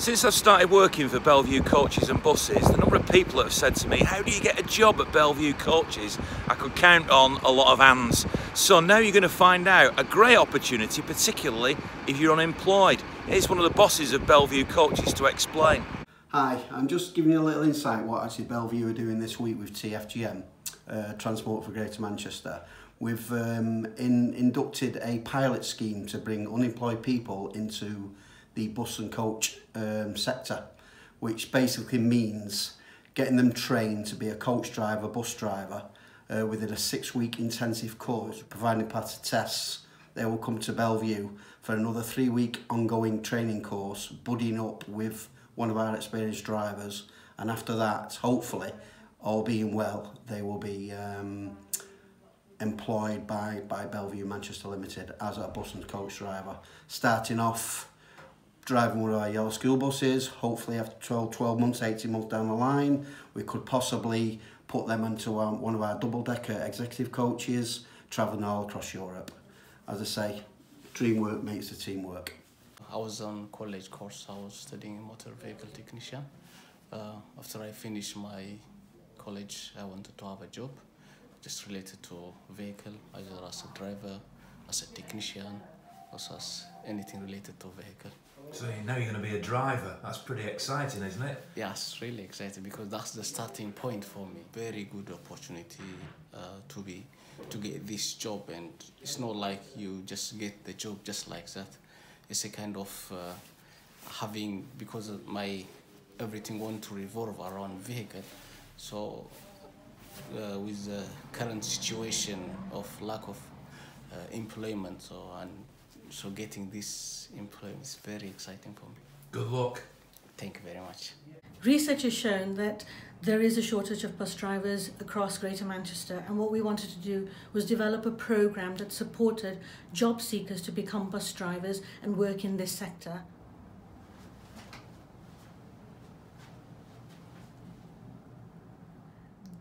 Since I've started working for Belle Vue Coaches and Buses, the number of people that have said to me, how do you get a job at Belle Vue Coaches? I could count on a lot of hands. So now you're going to find out a great opportunity, particularly if you're unemployed. Here's one of the bosses of Belle Vue Coaches to explain. Hi, I'm just giving you a little insight what actually Belle Vue are doing this week with TFGM, uh, Transport for Greater Manchester. We've um, in, inducted a pilot scheme to bring unemployed people into the bus and coach um, sector, which basically means getting them trained to be a coach driver, bus driver, uh, within a six-week intensive course, providing part of tests. They will come to Belle Vue for another three-week ongoing training course, buddying up with one of our experienced drivers, and after that, hopefully, all being well, they will be um, employed by, by Belle Vue Manchester Limited as a bus and coach driver. Starting off driving one of our yellow school buses. Hopefully after 12, 12 months, 18 months down the line, we could possibly put them into um, one of our double-decker executive coaches, travelling all across Europe. As I say, dream work makes the team work. I was on college course, I was studying motor vehicle technician. Uh, after I finished my college, I wanted to have a job just related to vehicle, either as a driver, as a technician, or anything related to vehicle. So now you're going to be a driver. That's pretty exciting, isn't it? Yes, really exciting because that's the starting point for me. Very good opportunity uh, to be to get this job, and it's not like you just get the job just like that. It's a kind of uh, having because my everything want to revolve around vehicle, so uh, with the current situation of lack of uh, employment, so and so getting this employment is very exciting for me. Good luck. Thank you very much. Research has shown that there is a shortage of bus drivers across Greater Manchester and what we wanted to do was develop a program that supported job seekers to become bus drivers and work in this sector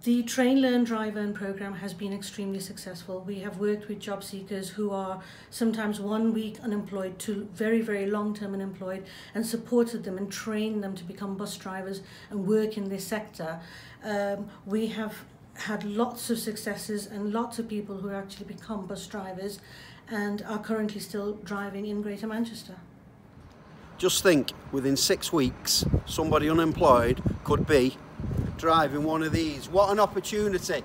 The Train, Learn, Drive, Earn program has been extremely successful. We have worked with job seekers who are sometimes one week unemployed to very, very long-term unemployed and supported them and trained them to become bus drivers and work in this sector. Um, we have had lots of successes and lots of people who actually become bus drivers and are currently still driving in Greater Manchester. Just think, within six weeks, somebody unemployed could be driving one of these. What an opportunity.